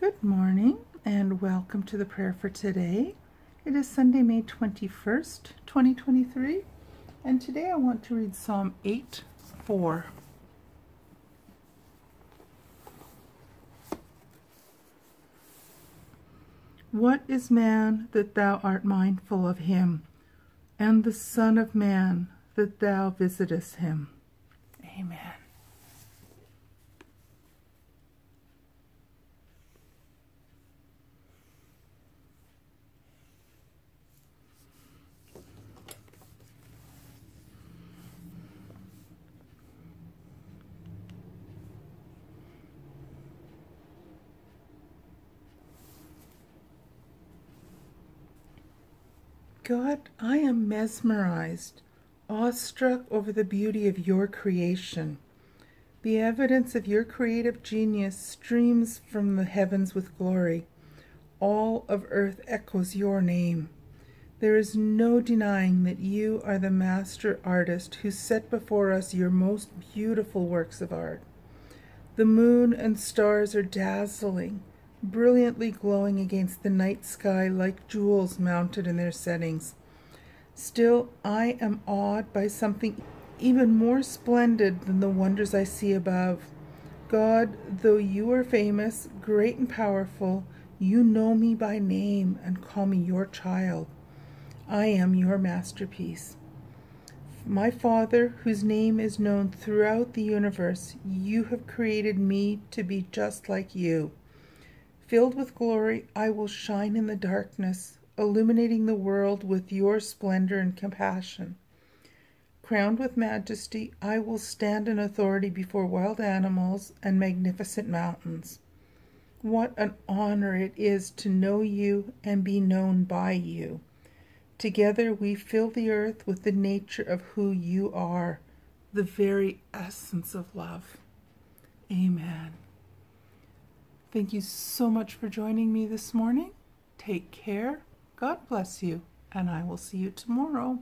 Good morning and welcome to the prayer for today. It is Sunday, May 21st, 2023, and today I want to read Psalm 8 4. What is man that thou art mindful of him, and the Son of Man that thou visitest him? Amen. God, I am mesmerized, awestruck over the beauty of your creation. The evidence of your creative genius streams from the heavens with glory. All of earth echoes your name. There is no denying that you are the master artist who set before us your most beautiful works of art. The moon and stars are dazzling, brilliantly glowing against the night sky like jewels mounted in their settings. Still, I am awed by something even more splendid than the wonders I see above. God, though you are famous, great and powerful, you know me by name and call me your child. I am your masterpiece. My Father, whose name is known throughout the universe, you have created me to be just like you. Filled with glory, I will shine in the darkness, illuminating the world with your splendor and compassion. Crowned with majesty, I will stand in authority before wild animals and magnificent mountains. What an honor it is to know you and be known by you. Together we fill the earth with the nature of who you are, the very essence of love. Amen. Thank you so much for joining me this morning. Take care. God bless you, and I will see you tomorrow.